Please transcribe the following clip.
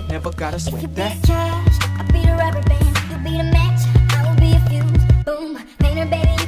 that, never gotta sweat if that. Trash, I'll be the rubber band, you'll be the match, I will be a fuse. Boom, painter, baby.